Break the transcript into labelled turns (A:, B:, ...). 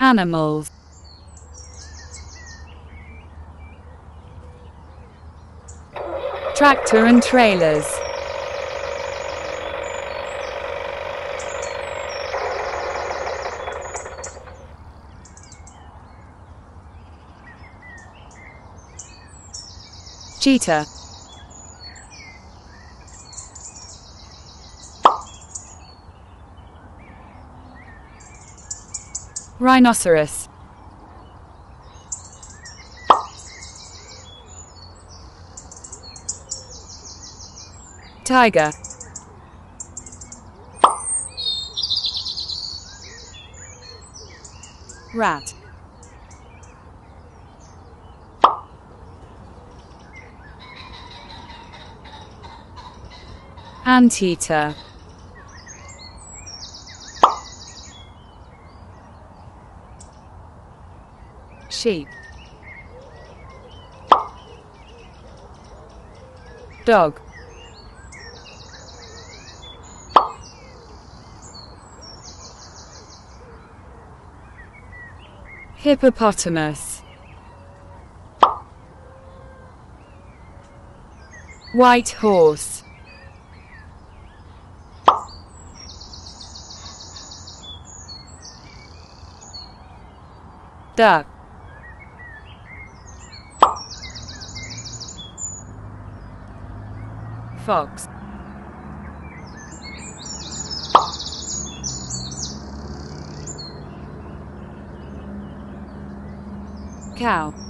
A: Animals. Tractor and trailers. Cheetah. Rhinoceros. Tiger. Rat. Anteater. Sheep. Dog. Hippopotamus. White horse. Duck. Fox. Cow.